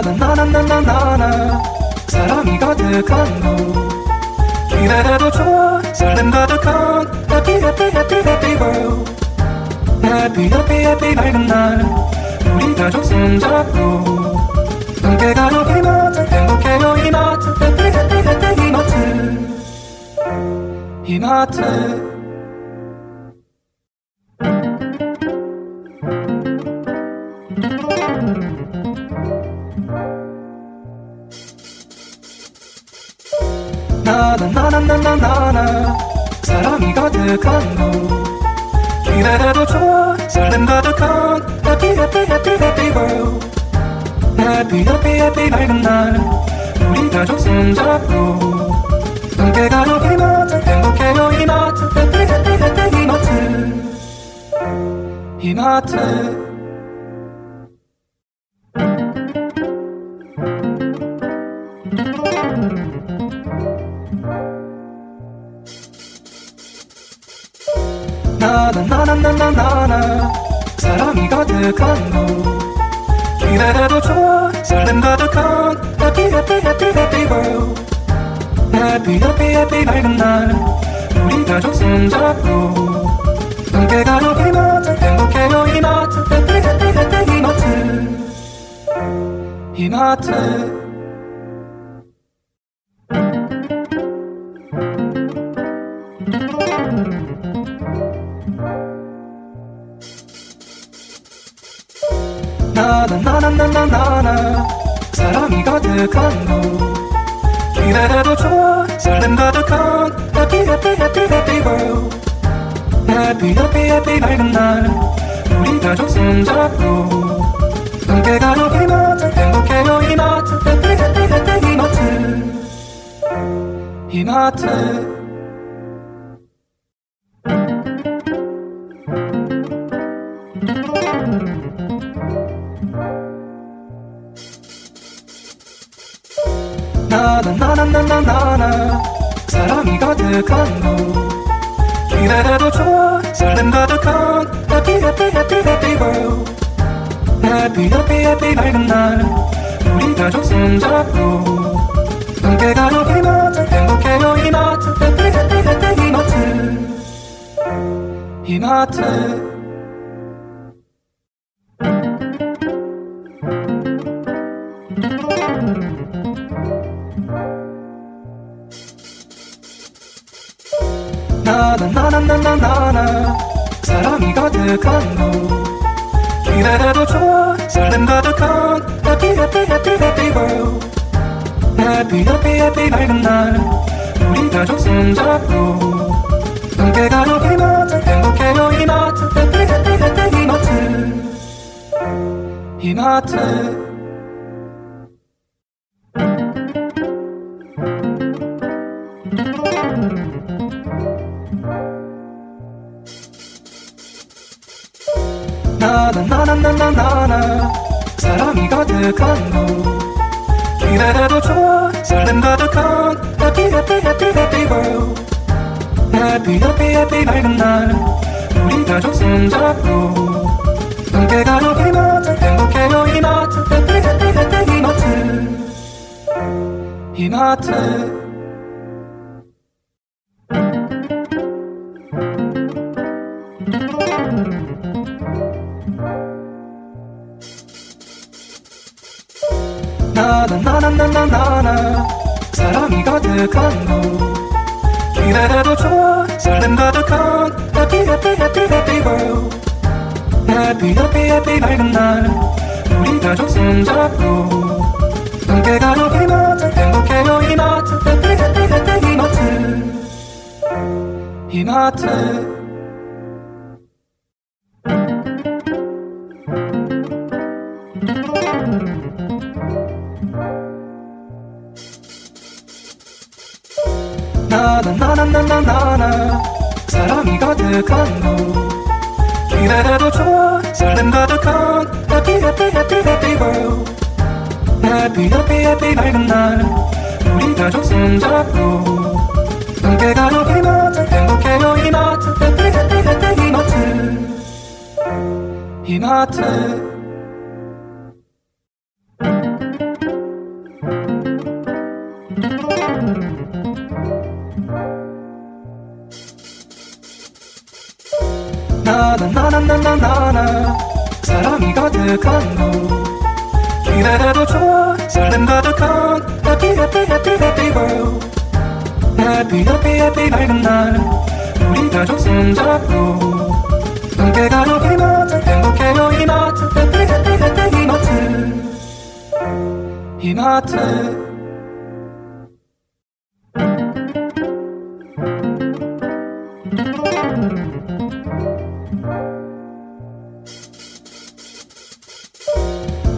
나나 나나 나나 나나. 사랑이 가득한 곳 기대해도 좋아 설렘 가득한 Happy happy happy happy world Happy happy happy 밝은 날. 우리 가족 손잡고 함께 가요 이마트 행복해요 이마트. Happy happy happy 이마트. 이마트 Happy 밝은 날. 우리 가족 손 잡고 함께 가요 이마트 행복해요 이마트. Happy happy happy 이마트. 이마트 이마트 나나 나나 나나 나나 사랑이 가득한 곳 기대해도 좋아 설렘 가득한 Happy happy happy happy world Happy happy happy 밝은 날 우리 가족 손잡고 함께 가요 이마트 행복해요 이마트. Happy happy happy 이마트. 이마트. 나나 나나 나나 나나 사랑이 가득한 곳 Happy happy happy 밝은 날. 우리 가족 손 잡고 함께 가요 이마트 행복해요 이마트. happy happy 이마트. 이마트 Happy happy happy 밝은 날. 우리 가족 손잡고 함께 가요 이마트 행복해요 이마트 Happy happy happy 이마트 이마트 나나 나나 나나 나나 사랑이 가득한 곳 기대해도 좋아 설렘 가득한 Happy happy happy happy world Happy happy happy 밝은 날 우리 가족 손잡고 함께 가요 이마트 행복해요 이마트 Happy happy happy 이마트 이마트 가득한 곳 기대해도 좋아 설렘 가득한 Happy happy happy happy world Happy happy happy 밝은 날 우리 가족 손잡고 함께 가요 이마트 행복해요 이마트 Happy happy happy 이마트 이마트 Happy 밝은 날 우리 가족 손 잡고 함께 가요 이마트 행복해요 이마트. Happy happy happy 이마트. 이마트.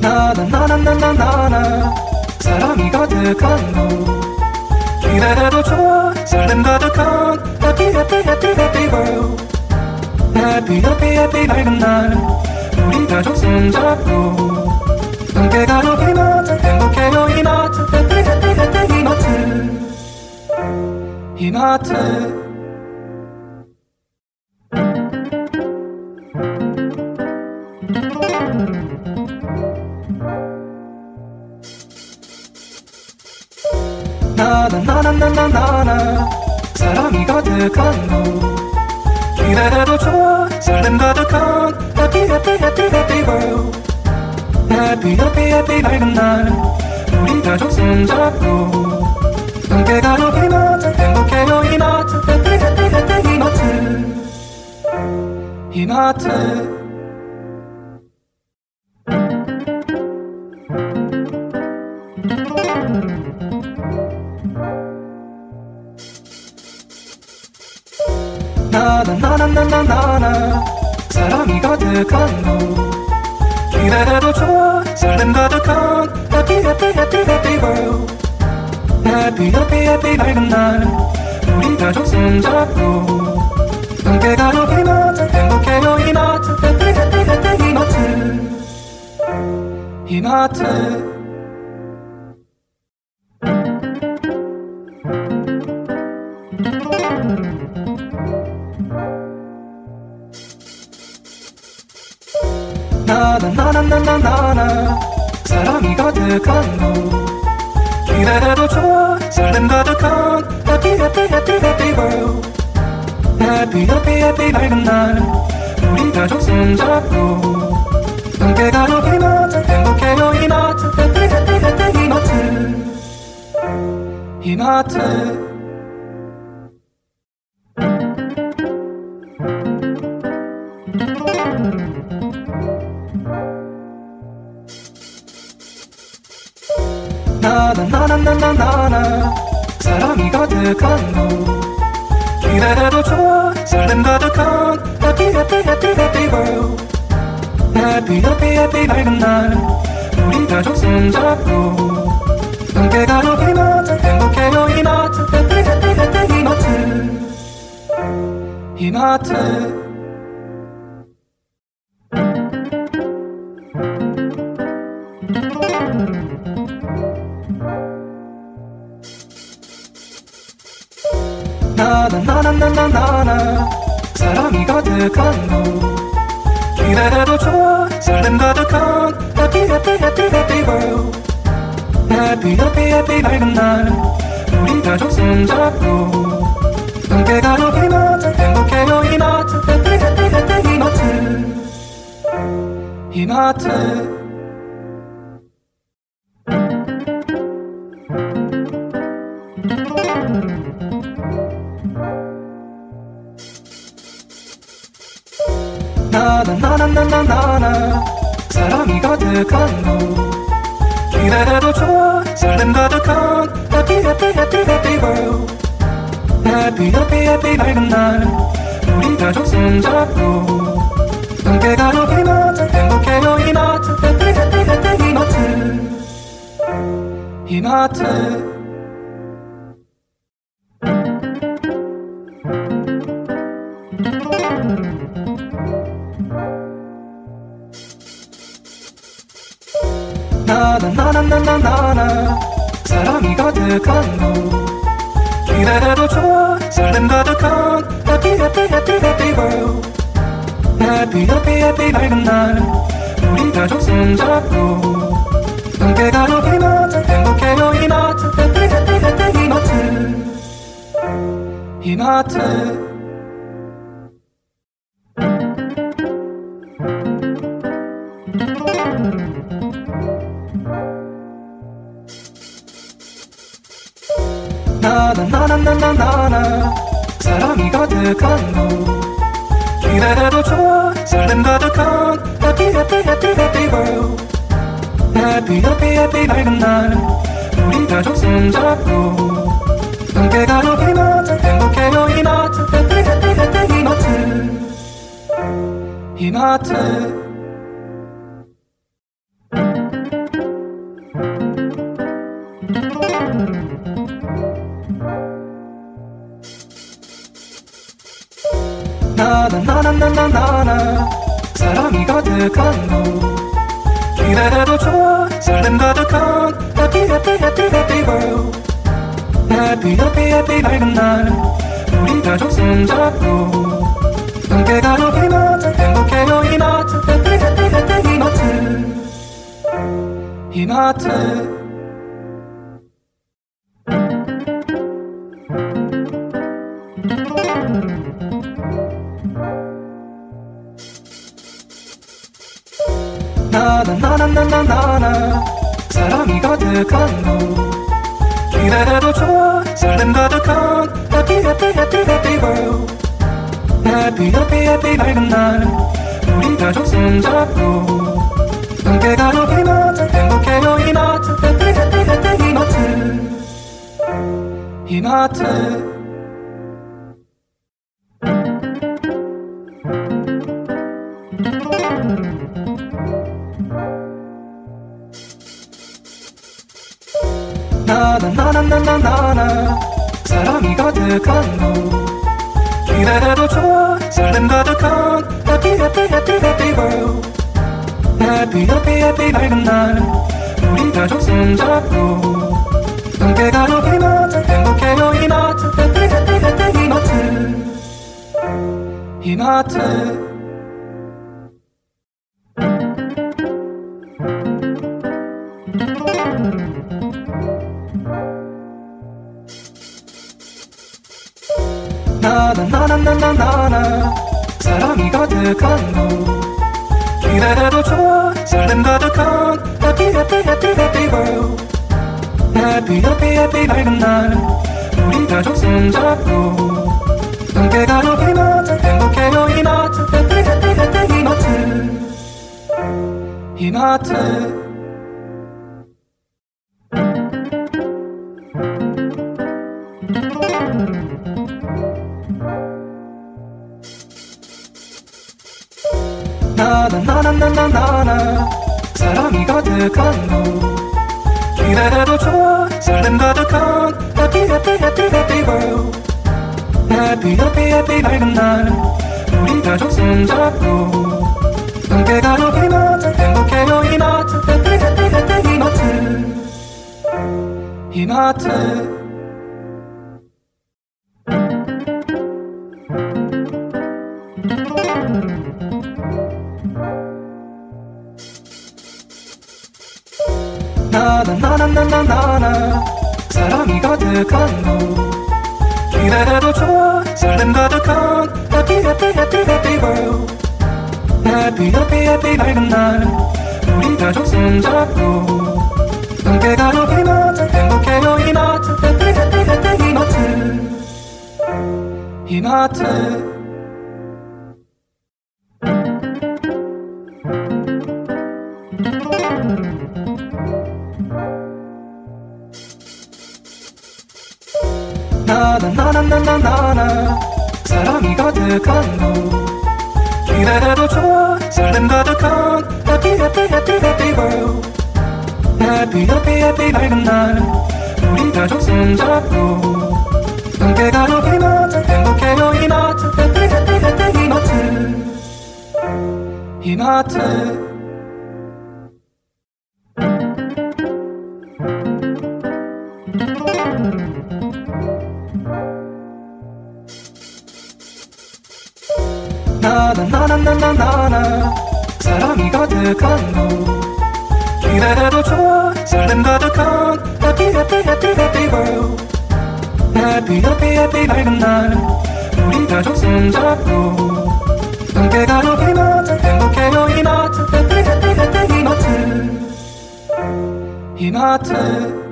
나나나나나나나 사랑이 가득한 곳 기대해도 좋아 설렘 가득한 Happy happy happy happy world Happy happy happy 밝은 날 우리 가족 손잡고 함께 가요 이마트 행복해요 이마트 Happy happy happy 이마트 이마트 가득한 곳 기대해도 좋아 설렘 가득한 Happy happy happy happy world Happy happy happy 밝은 날 우리 가족 손잡고 함께 가요 이마트 행복해요 이마트 Happy happy happy 이마트 이마트 Happy happy world Happy happy happy 밝은 날 우리 가족 손 잡고 함께 가요 이마트 행복해요 이마트 Happy happy happy 이마트 이마트 나나나나나나나 사랑이 가득한 곳 기대해도 좋아 설렘 가득한 Happy happy happy happy world Happy happy happy 밝은 날 우리 가족 손잡고 함께 가요 이마트 행복해요 이마트 Happy happy happy 이마트 이마트 가득한 곳 기대해도 좋아 설렘 가득한 Happy happy happy happy world Happy happy happy 밝은 날 우리 가족 손잡고 함께 가요 이마트 행복해요 이마트 Happy happy happy 이마트 이마트 가득한 곳 기대해도 좋아 설렘 가득한 Happy happy happy happy world Happy happy happy 밝은 날 우리 가족 손잡고 함께 가요 이마트 행복해요 이마트 Happy happy happy 이마트 이마트 기대해도 좋아 설렘 가득한 Happy happy happy happy world Happy happy happy 밝은 날 우리 가족 손잡고 함께 가요 이마트 행복해요 이마트 Happy happy happy 이마트 이마트 Happy 밝은 날 우리 가족 손 잡고 함께 가요 이마트 행복해요 이마트 Happy happy happy 이마트. 이마트 이마트 나나나나나나나 사랑이 가득한 곳 기대해도 좋아 설렘 가득한 Happy happy happy happy world Happy happy happy 밝은 날 우리 가족 손잡고 함께 가요 이마트 행복해요 이마트. happy 이마트. 이마트. 나나나나나나나 사랑이 가득한 곳 Happy happy happy 밝은 날 우리 가족 손 잡고 함께 가요 이마트 행복해요 이마트. Happy happy happy 이마트. 이마트 Happy 밝은 날 우리 가족 손 잡고 함께 가요 이마트 행복해요 이마트. Happy happy happy 이마트. 이마트 나나나나나나나 사랑이 가득한 곳 기대해도 좋아 설렘 가득한 Happy happy happy happy world Happy happy happy 밝은 날 우리 가족 손잡고. 함께 가요 이마트 행복해요 이마트. Happy happy happy 이마트. 이마트 Happy 밝은 날 우리 가족 손잡고 함께 가요 이마트 행복해요 이마트 Happy happy happy 이마트 이마트 나나나나나나나 사랑이 가득한 곳 기대해도 좋아 설렘 가득한 Happy happy happy happy world Happy happy happy 밝은 날 우리 가족 손잡고. 함께 가요 이마트 행복해요 이마트. Happy happy happy 이마트. 이마트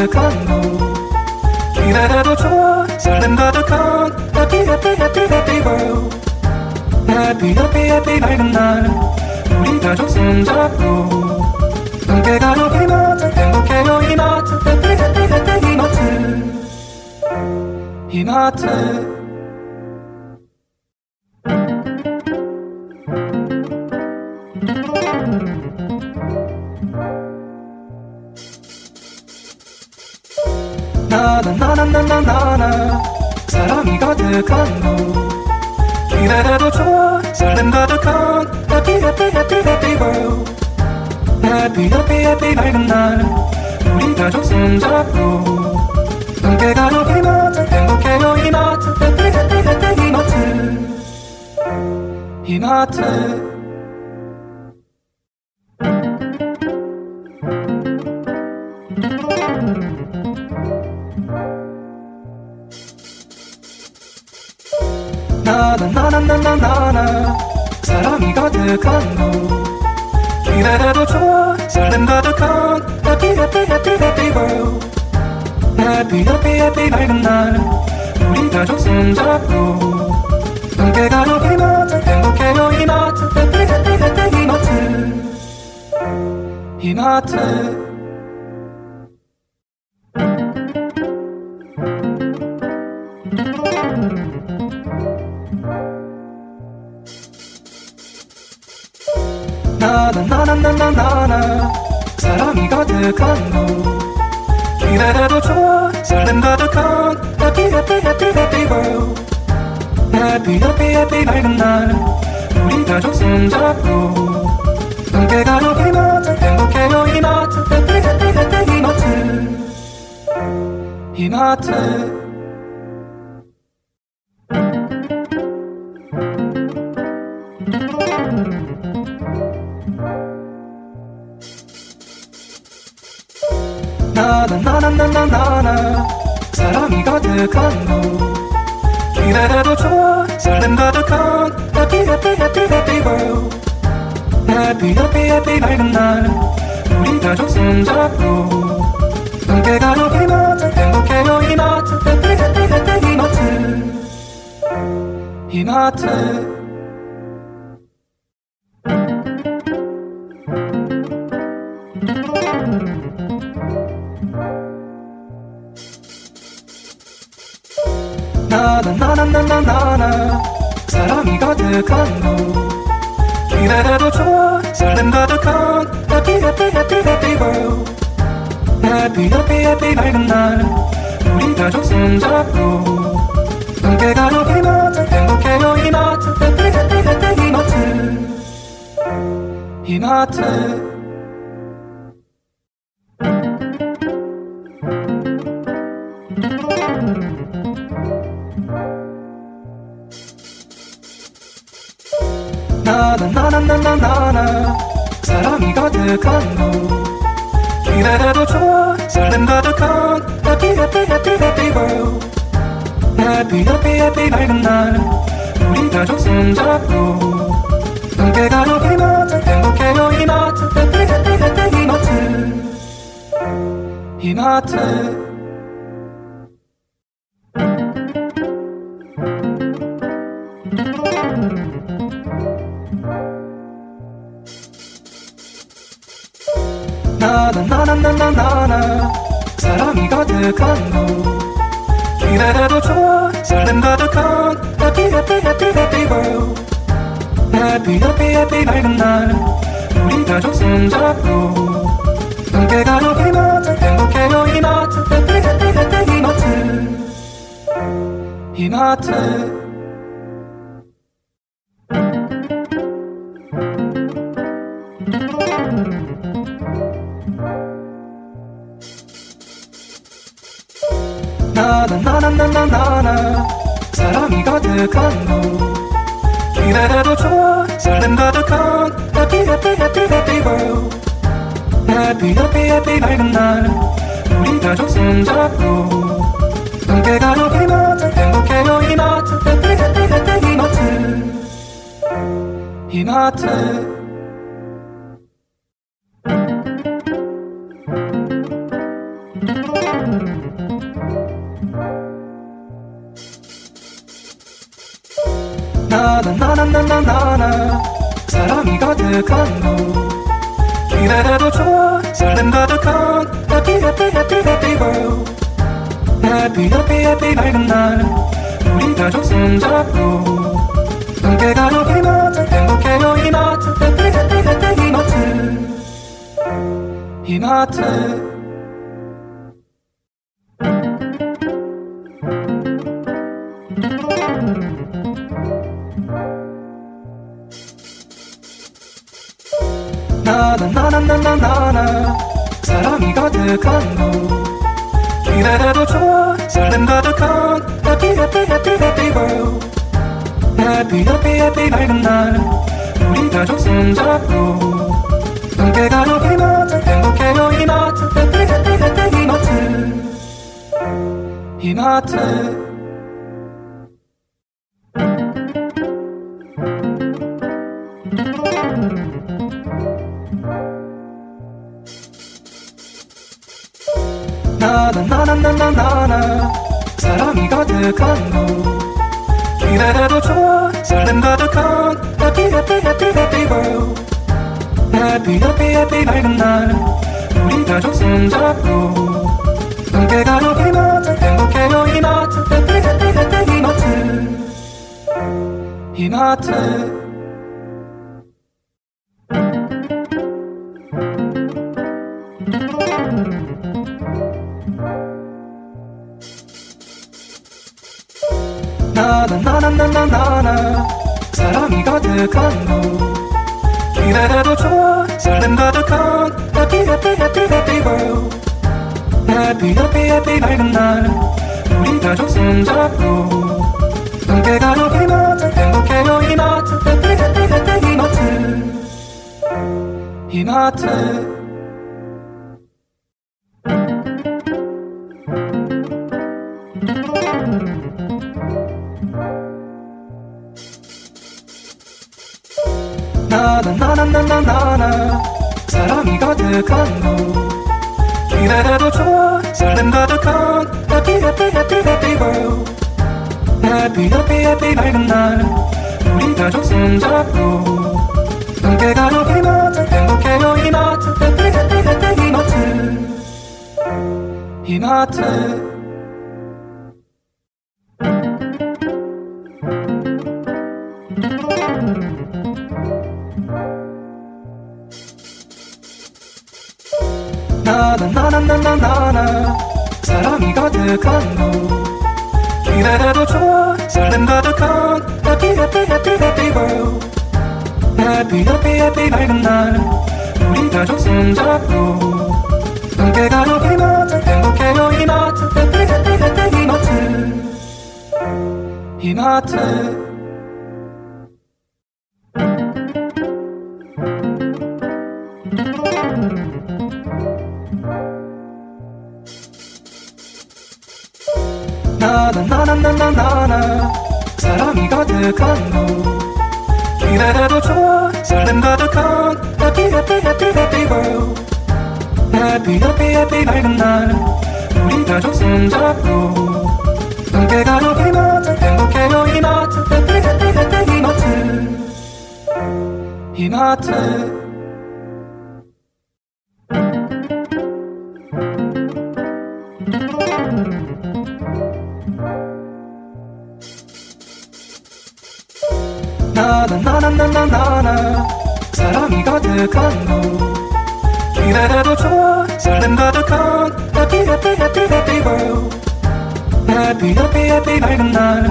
가득한 곳 기대해도 좋아 설렘 가득한 Happy happy happy happy world Happy happy happy 밝은 날 우리 가족 손잡고 함께 가요 이마트 행복해요 이마트 Happy happy happy 이마트 이마트 Happy happy world Happy happy happy 밝은 날 우리 가족 손잡고 함께 가요 이마트 행복해요 이마트 Happy happy happy 이마트 이마트 나나나나나나나 사랑이 가득한 곳 기대해도 좋아 설렘 가득한 Happy happy happy happy world Happy happy happy 밝은 날 우리 가족 손잡고 함께 가요 이마트 행복해요 이마트 Happy happy happy 이마트 이마트 나나나나나나나 사랑이 가득한 곳 기대해도 좋아 설렘 가득한 Happy happy happy happy world Happy happy happy 밝은 날 우리 가족 손잡고. 함께 가요 이마트 행복해요 이마트. Happy happy happy 이마트. 이마트 Happy 밝은 날 우리 가족 손 잡고 함께 가요 이마트 행복해요 이마트 Happy happy happy 이마트 이마트 나나나나나나나 사랑이 가득한 곳. 기대해도 좋아 설렘 가득한 Happy happy happy happy world Happy happy happy 밝은 날 우리 가족 손잡고 함께 가요 이마트 행복해요 이마트 Happy happy happy 이마트 이마트 Happy happy happy 밝은 날. 우리 가족 손잡고 함께 가요 이마트 행복해요 이마트. happy happy 이마트 이마트 햇빛 밝은 날 우리 가족 손 잡고 함께 가요 이마트 행복해요. 이마트 해피 해피 해피 이마트. 이마트. 나나나나나나나 사람이 가득한 곳 기대해도 좋아 설렘 가득한 Happy happy happy happy world Happy happy happy 밝은 날 우리 가족 손잡고 함께 가요 이마트 행복해요 이마트 Happy happy happy 이마트 이마트 가득한 곳 기대해도 좋아 설렘 가득한 Happy happy happy happy world Happy happy happy 밝은 날 우리 가족 손잡고 함께 가요 이마트 행복해요 이마트 Happy happy happy 이마트 이마트 이마트 나나나나나나나 사랑이 가득한 곳 기대해도 좋아 설렘 가득한 Happy happy happy happy world Happy happy happy 밝은 날 우리 가족 손잡고 가요 이마트 행복해요 이마트 happy 이마트 이마트 나나나나나나나 사랑이 가득한 곳 기대해도 좋아 설렘 가득한 Happy happy happy happy world Happy happy happy 밝은 날 우리 가족 손 잡고 함께 가요 이마트. 행복해요 이마트. Happy happy happy 이마트. 이마트 밝은 날 우리 가족 손 잡고 함께 가요 이마트 행복해요. 이마트 Happy happy happy 이마트 이마트 가족 손잡고 함께 가요 이마트 행복해요 이마트. Happy happy happy 이마트. 이마트. 나나나나나나나 사랑이 가득한 곳 기대해도 좋아 설렘 가득한 Happy happy happy happy world Happy happy happy 밝은 날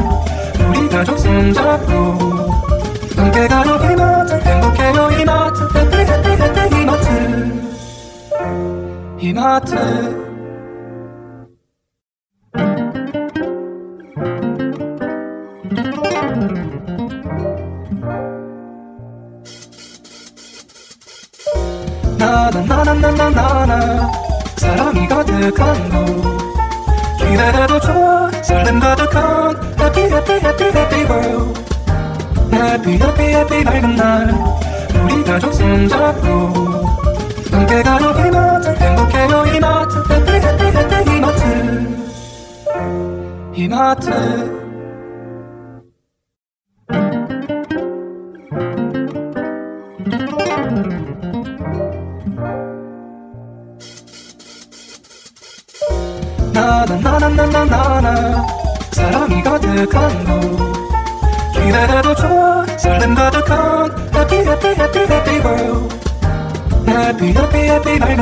우리 가족 손잡고 함께 가요 이마트 행복해요 이마트 Happy happy happy 이마트 이마트 가득한 곳 기대해도 좋아 설렘 가득한 Happy happy happy happy world Happy happy happy 밝은 날 우리 가족 손잡고 함께 가요 이마트 행복해요 이마트 Happy happy happy 이마트 이마트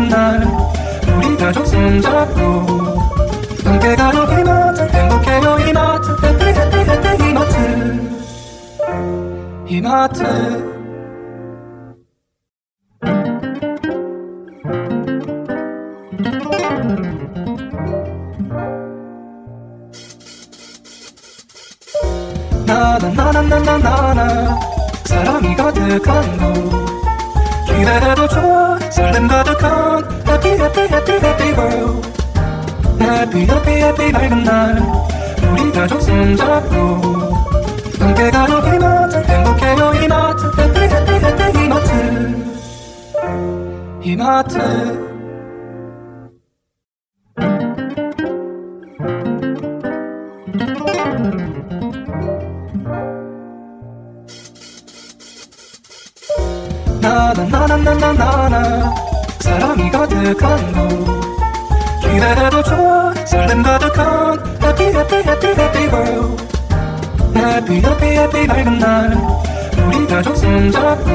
날 우리 가족 손 잡고 함께 가요 이마트 행복해요. 이마트 Happy happy happy 이마트. 이마트. 나나나나나나나 사랑이 가득한 곳 기대해도 좋아 설렘 가득한 Happy happy happy happy world Happy happy happy 밝은 날 우리 가족 손잡고 함께 가요 이마트 행복해요 이마트 Happy happy happy 이마트 이마트 나나나나나나나. 사랑이 가득한 곳 기대해도 좋아 설렘 가득한 Happy happy happy happy world. Happy happy happy 밝은 날 우리 가족 손잡고.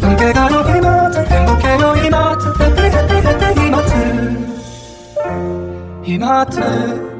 함께 가요 이마트 행복해요 이마트. Happy happy happy 이마트. 이마트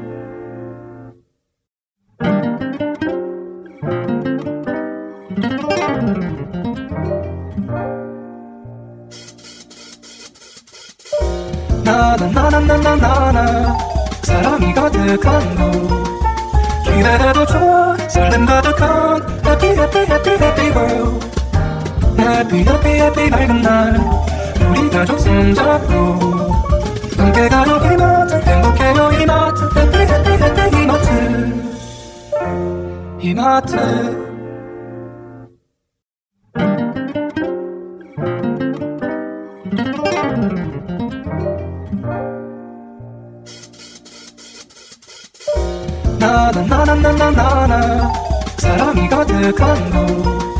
손잡고 함께 가요 이마트 행복해요 이마트. Happy happy happy 이마트. 이마트. 나나나나나나나 사랑이 가득한 곳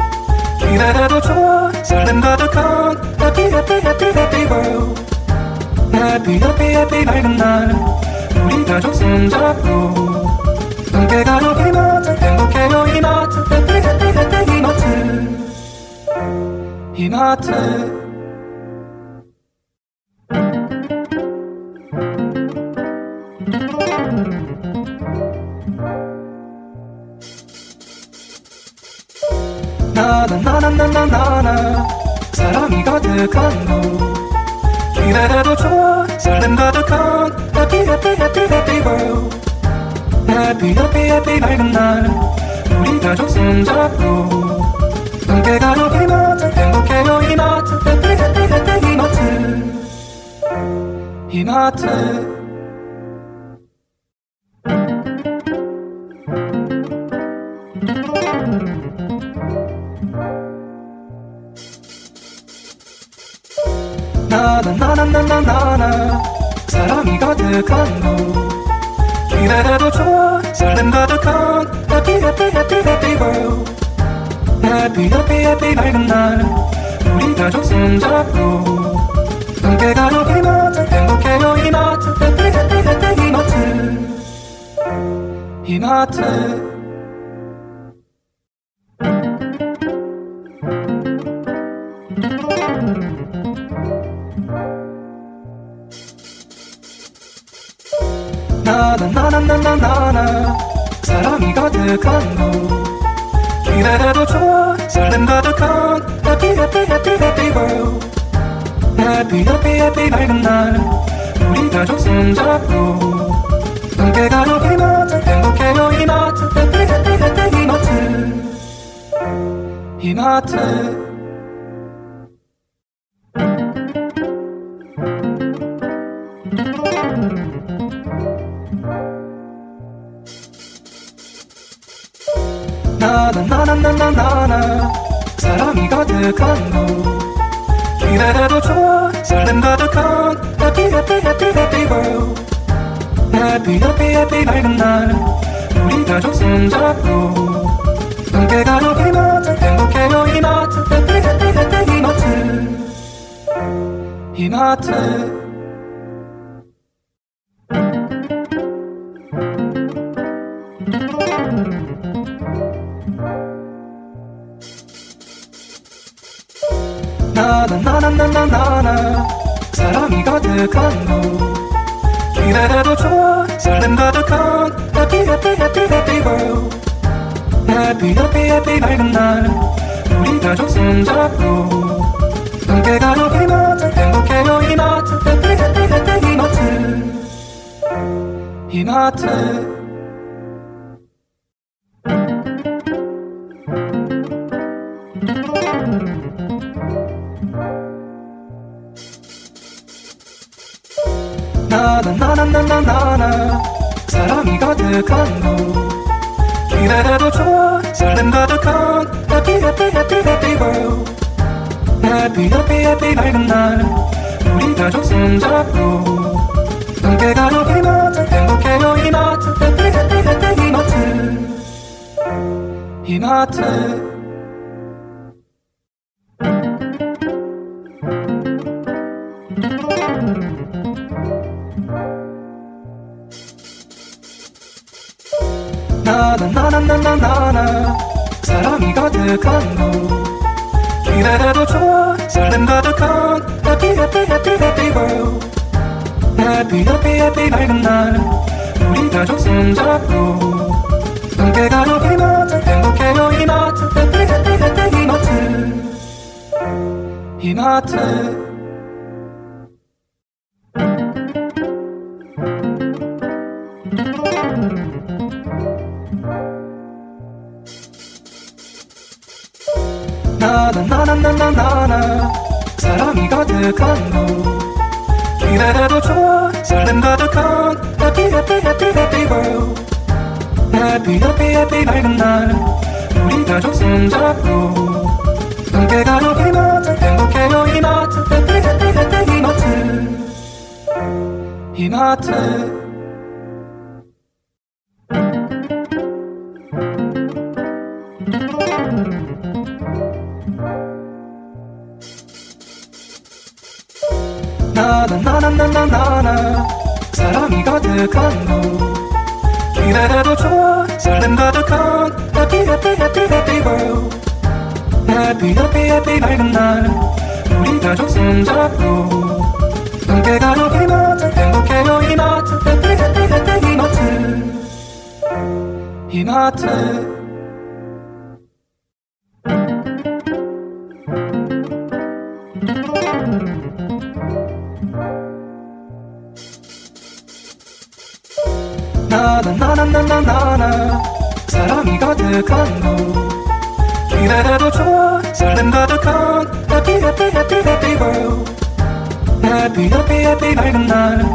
기대해도 좋아 설렘 가득한 Happy happy happy happy world Happy happy happy 밝은 날 우리 가족 손잡고 함께 가요 이마트 행복해요 이마트 Happy happy happy 이마트 이마트 Happy 밝은 날. 우리 가족 손잡고. 함께 가요 이마트 행복해요 이마트. Happy happy happy 이마트. 이마트 밝은 날 우리 가족 손잡고 Happy happy happy world Happy happy happy 밝은 날 우리 가족 손잡고 함께 가요 이마트 행복해요 이마트 Happy happy happy 이마트 이마트 가득한 곳 기대해도 좋아 설렘 가득한 Happy happy happy happy world Happy happy happy 밝은 날 우리 가족 손잡고 함께 가요 이마트 행복해요 이마트 Happy happy happy 이마트 이마트 Happy 밝은 날 우리 가족 손 잡고 함께 가요 이마트 행복해요 이마트. Happy happy happy 이마트. 이마트 이마트 나나나나나나나 사랑이 가득한 곳 기대해도 좋아 설렘 가득한 Happy happy happy happy 밝은 날 우리 가족 손잡고 함께 가요 이마 트 행복해요 이마트 Happy happy happy 나나나나나나나 사랑이 가득한 곳 기대해도 좋아 설렘 가득한 Happy happy happy happy world Happy happy happy 밝은 날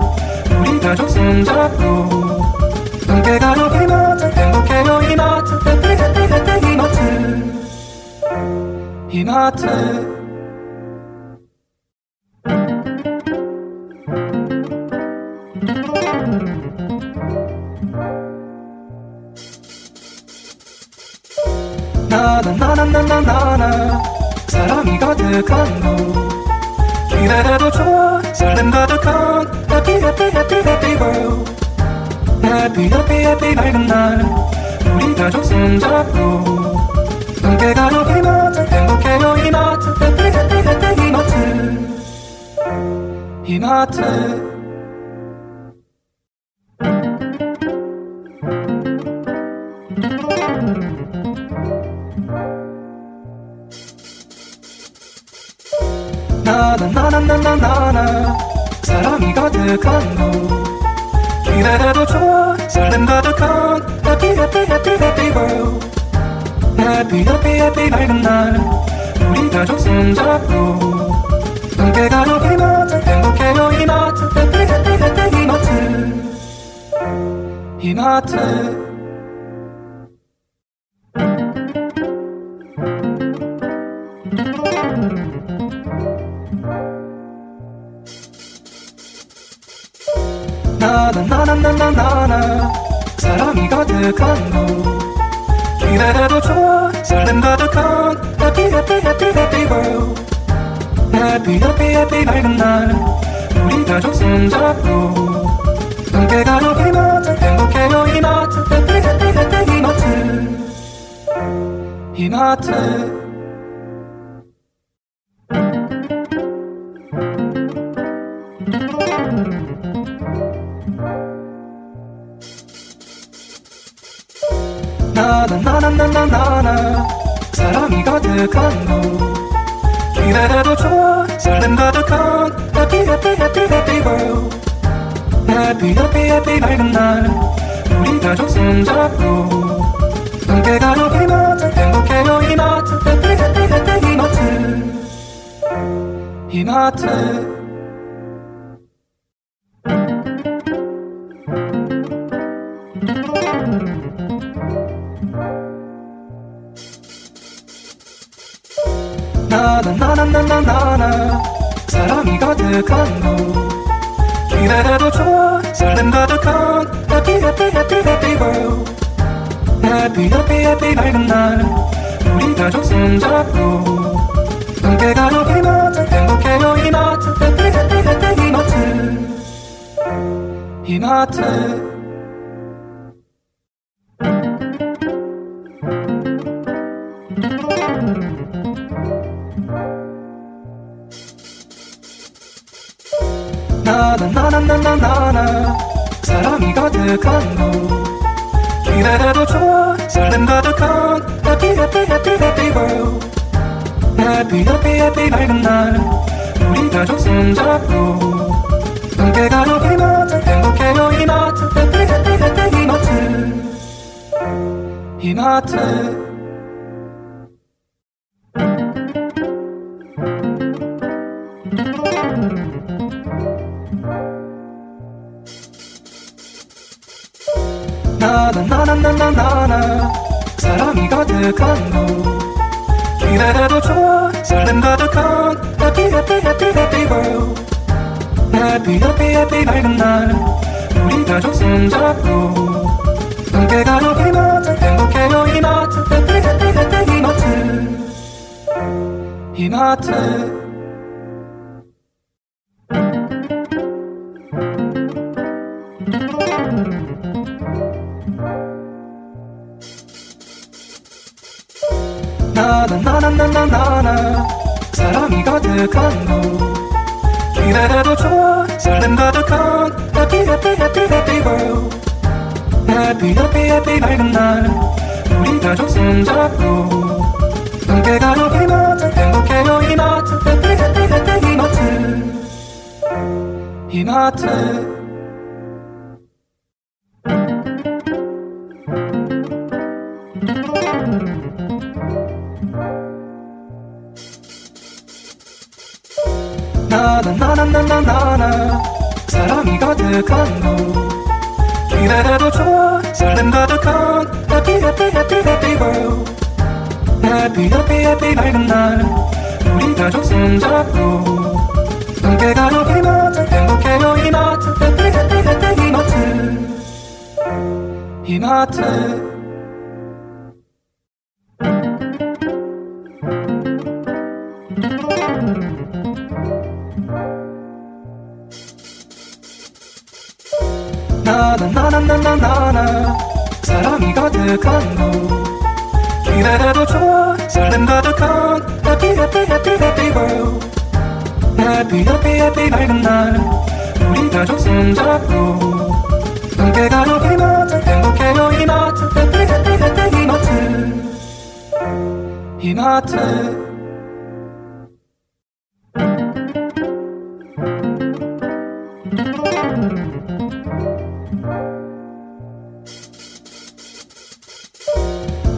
우리 가족 손잡고. 함께 가요 이마트 행복해요 이마트. Happy happy happy 이마트. 이마트 Happy happy world Happy happy happy 밝은 날 우리 가족 손 잡고 함께 가요 이마트 행복해요 이마트 Happy happy happy 이마트 이마트 가득한 곳 기대해도 좋아 설렘 가득한 Happy happy happy happy world Happy happy happy 밝은 날 우리 가족 손잡고 함께 가요 이마트 행복해요 이마트 Happy happy happy 이마트 이마트 나나나나나나나. 사랑이 가득한 곳 기대해도 좋아. 설렘 가득한 Happy happy happy happy world. Happy happy happy 밝은 날. 우리 가족 손잡고. 함께 가요 이마트 행복해요 이마트. Happy happy happy 이마트. 이마트 Happy 밝은 날 우리 가족 손 잡고 함께 가요 이마트 행복해요 이마트. Happy happy happy 이마트. 이마트 날. 우리 가족 손잡고 함께 가요 이마트 행복해요 이마트. Happy happy happy 이마트. 이마트. 나나나나나나나 사랑이 가득한 곳 기대해도 좋아 설렘 가득한 Happy happy happy happy world Happy happy happy 밝은 날 우리 가족 손잡고 함께 가요 이마트 행복해요 이마트 Happy happy happy 이마트 이마트 설렘 가득한 Happy happy happy happy world Happy happy happy 밝은 날 우리 가족 손잡고 함께 가요 이마트 행복해요 이마트 Happy happy happy 이마트 이마트 이마트. 나나나나나나나 사랑이 가득한 곳 기대해도 좋아 설렘 가득한 Happy happy happy 밝은 날 우리 가족 손잡고 함께 가요 이마트 happy 이마트 이마트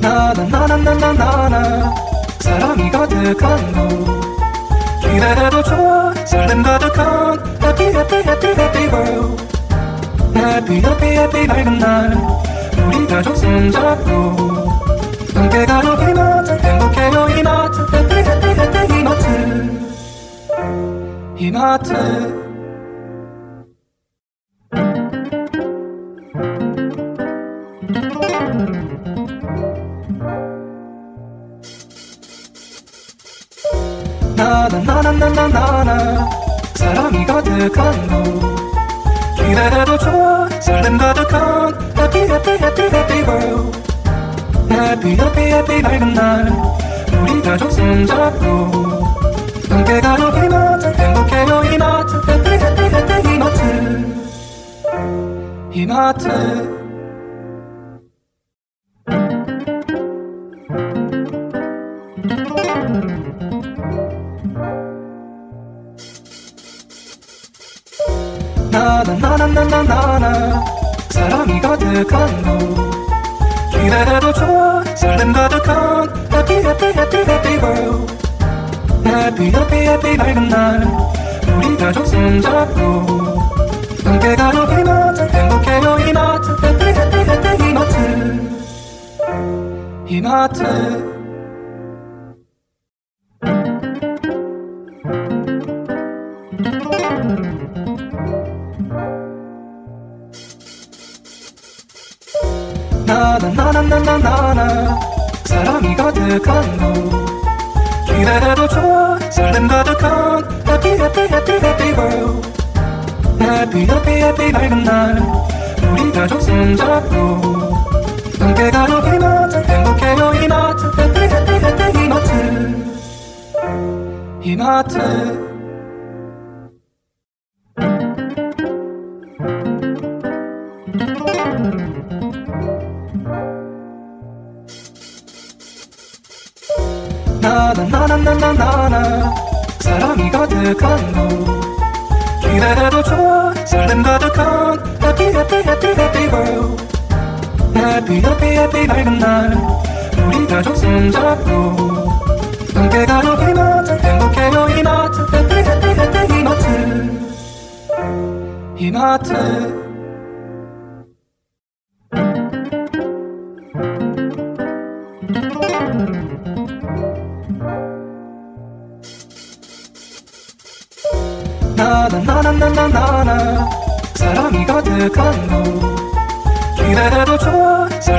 나나나나나나나 사랑이 가득한 곳 기대해도 좋아 설렘 가득한 Happy happy happy happy world Happy happy happy 밝은 날 가족 손잡고 함께 가요 이마트 행복해요 이마트. Happy happy happy 이마트. 이마트 나나나나나나나. 사랑이 가득한 곳 기대해도 좋아 설렘 가득한 Happy happy happy happy world Happy happy happy 밝은 날 우리 가족 손잡고. 함께 가요 이마트. 행복해요 이마트. Happy happy happy 이마트. 이마트 Happy 밝은 날 우리 가족 손 잡고 함께 가요 이마트 행복해요 이마트. Happy happy happy 이마트. 이마트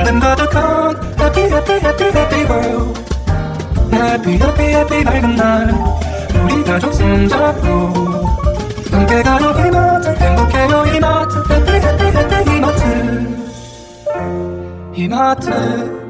설렘 가득한 Happy happy happy happy world Happy happy happy 밝은 날 우리 가족 손 잡고 함께 가요 이마트 행복해요 이마트 Happy happy happy 이마트 이마트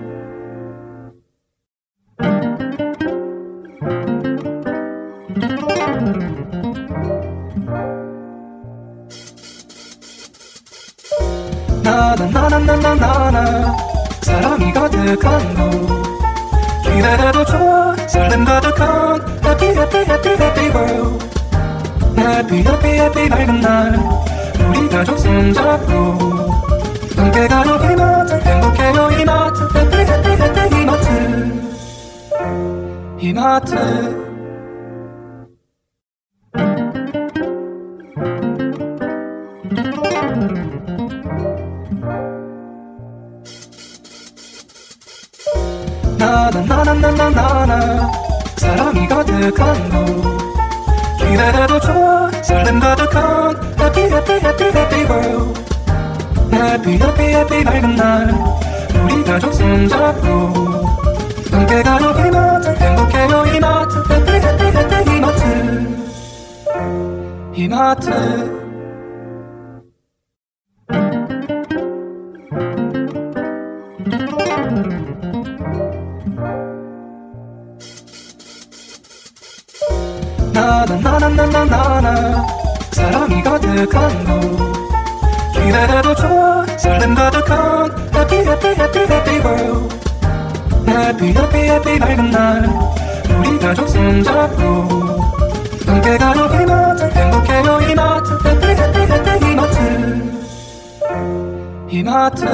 가득한 곳 기대해도 좋아 설렘 가득한 Happy happy happy happy world Happy happy happy 밝은 날 우리 가족 손잡고 함께 가요 이마트 행복해요 이마트 Happy happy happy 이마트 이마트 이 이마트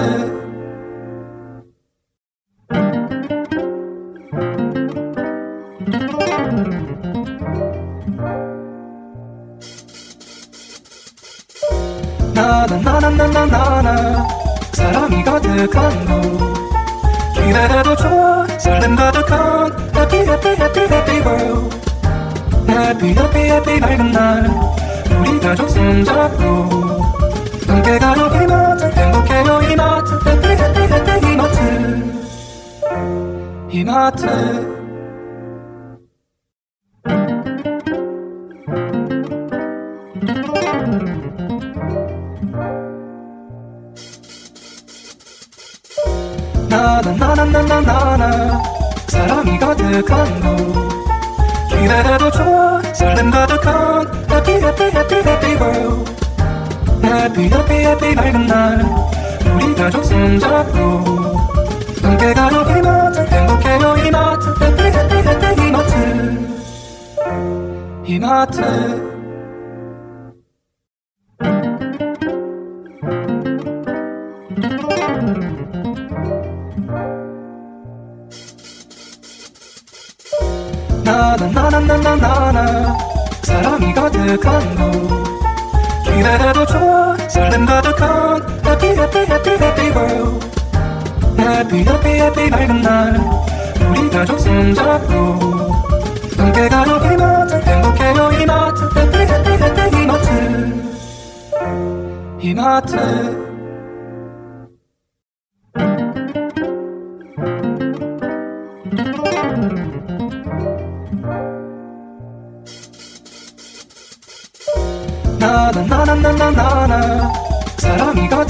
나나나나나나나 사랑이 가득한 곳 기대해도 좋아 설렘 가득한 happy happy happy world Happy happy happy 밝은 날 우리 가족 손잡고 함께 가요 이마트 행복해요 이마트. happy happy 이마트. 이마트 이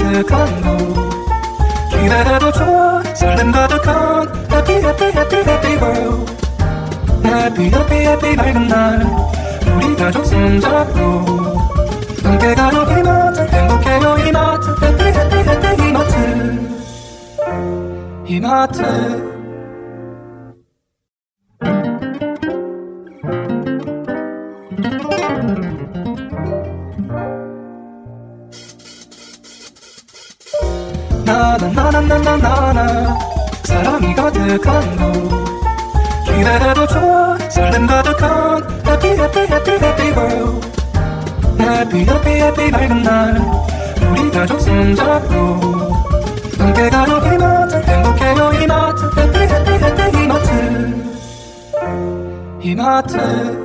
가득한 곳 기대해도 좋아 설렘 가득한 Happy happy happy happy world Happy happy happy 밝은 날 우리 가족 손잡고 함께 가요 이마트 행복해요 이마트 Happy happy happy 이마트 이마트 Happy 밝은 날. 우리 가족 손 잡고 함께 가요 이마트 행복해요 이마트. Happy happy happy 이마트. 이마트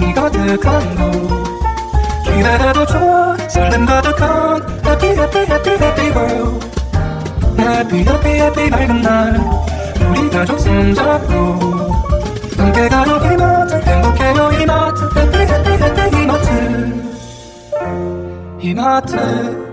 사랑이 가득한 곳 기대해도 좋아 설렘 가득한 Happy happy happy happy world Happy happy happy 밝은 날 우리 가족 손잡고 함께 가요 이마트 행복해요 이마트 Happy happy happy 이마트 이마트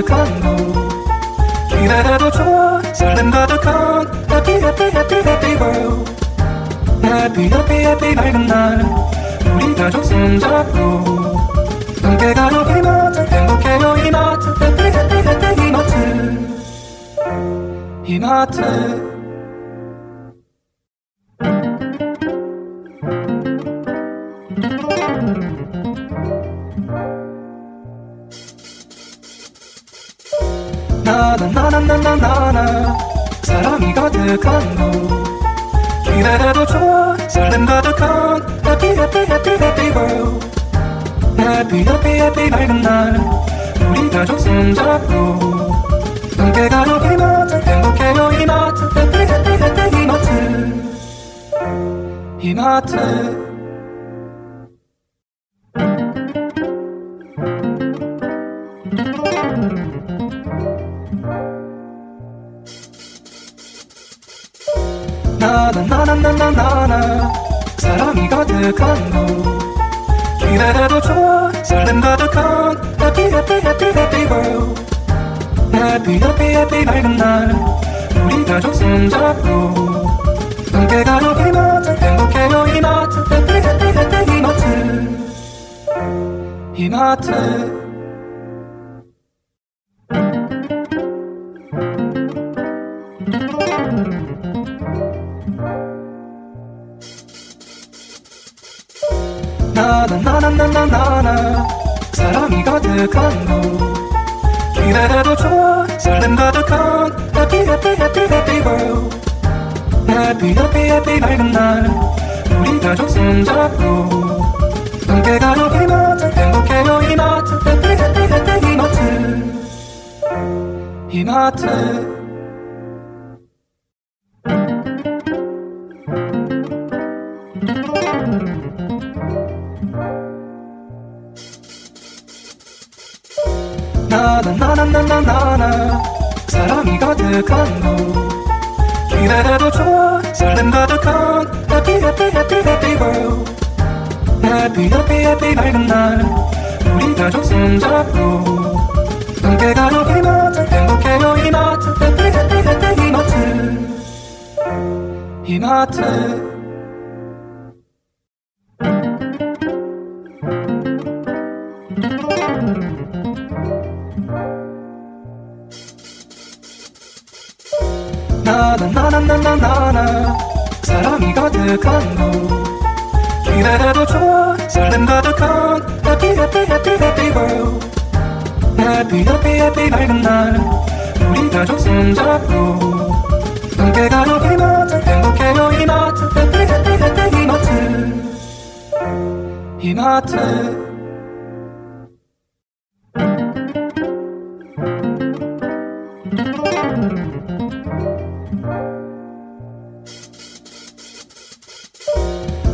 가득한 곳 기대해도 좋아 설렘 가득한 Happy happy happy happy world Happy happy happy 밝은 날 우리 가족 손잡고 함께 가요 이마트 행복해요 이마트 Happy happy happy 이마트 이마트 가득한 곳 기대해도 좋아 설렘 가득한 Happy happy happy happy world Happy happy happy 밝은 날 우리 가족 손잡고 함께 가요 이마트 행복해요 이마트 Happy happy happy 이마트 이마트 Happy happy 밝은 날 우리 가족 손잡고 함께 가요 이마트 행복해요 이마트 Happy happy happy 이마트 이마트 나는 사랑이 가득한 곳 Happy happy world happy happy happy 밝은 날 우리 가족 손잡고 함께 가요 이마트 행복해요 이마트 happy happy happy 이마트 이마트 이마트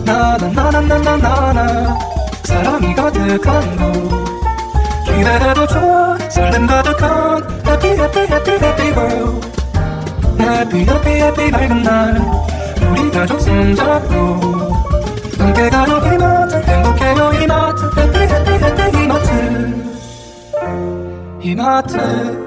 나나나나나나나 사랑이 가득한 곳 기대해도 좋아 설렘 가득한 Happy happy happy happy world Happy happy happy 밝은 날 우리 가족 손잡고 함께 가요 이마트 행복해요 이마트 Happy happy happy 이마트 이마트 나나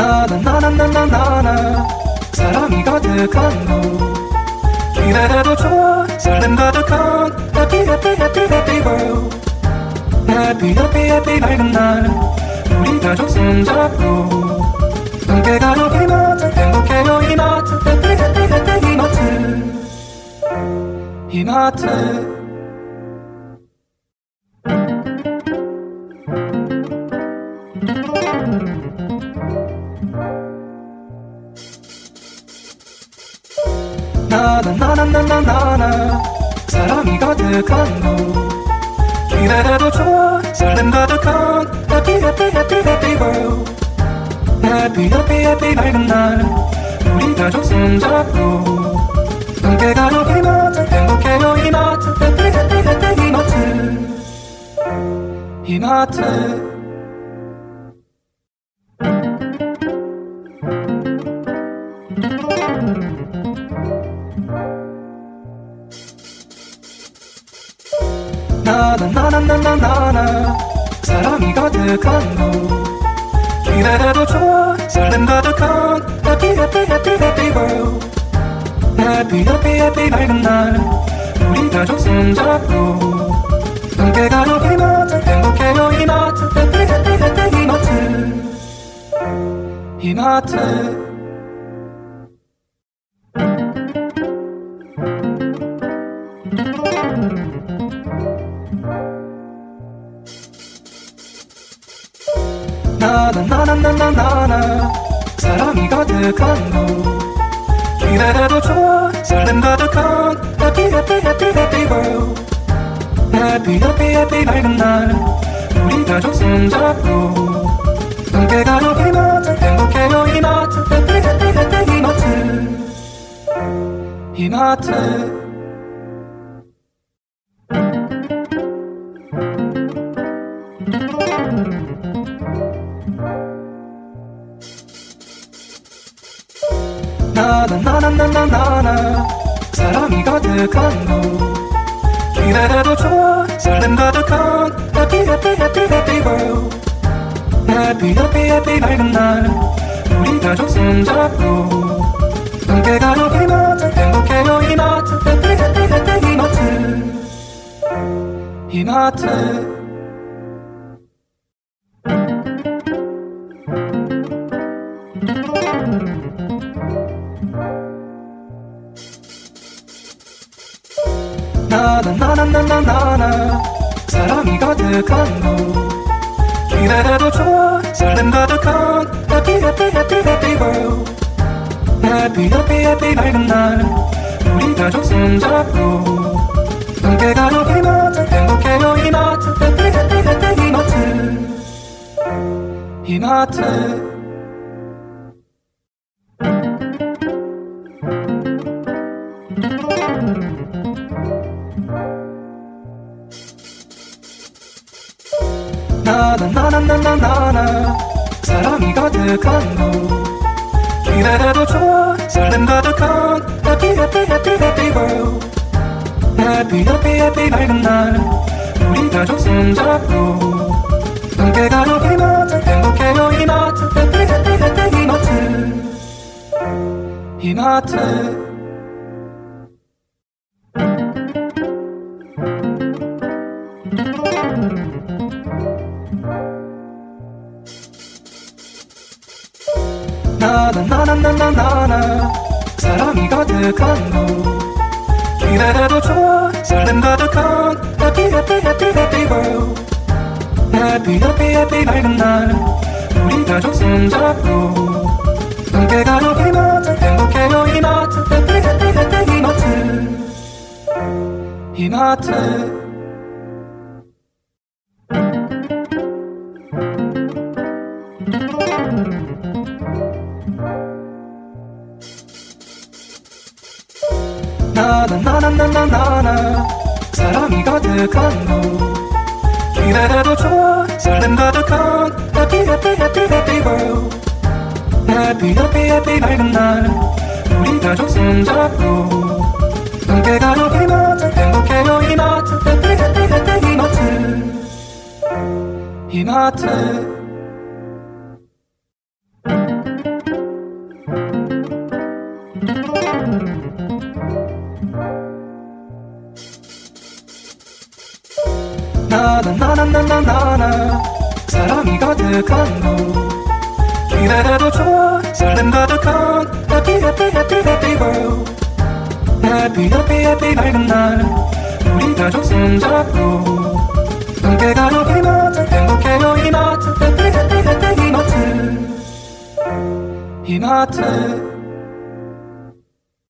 나나나나나나나. 사랑이 가득한 곳 기대해도 좋아 설렘 가득한 Happy happy happy happy world Happy happy happy 밝은 날 우리 가족 손잡고. 함께 가요 이마트 행복해요 이마트. Happy happy happy 이마트. 이마트 밝은 날 우리 가족 손잡고 함께 가요 이마트 행복해요 이마트. Happy happy happy 이마트. 이마트 기대해도 좋아 설렘 가득한 Happy happy happy happy world Happy happy happy 밝은 날 우리 가족 손잡고 함께 가요 이마트 행복해요 이마트 Happy happy happy 이마트 이마트 나나나나나나나 사랑이 가득한 곳 기대해도 좋아 설렘 가득한 Happy happy happy happy world Happy happy happy 밝은 날 우리 가족 손잡고. 함께 가요 이마트 행복해요 이마트. Happy happy happy 이마트. 이마트 가득한 곳 기대해도 좋아 설렘 가득한 Happy happy happy happy world Happy happy happy 밝은 날 우리 가족 손잡고 함께 가요 이마트 행복해요 이마트 Happy happy happy 이마트 이마트 손잡고. 함께 가요 이마트 행복해요 이마트. Happy happy happy 이마트. 이마트 밝은 날 우리 가족 손잡고 함께 가요 이마트 행복해요 이마트. Happy happy happy 이마트. 이마트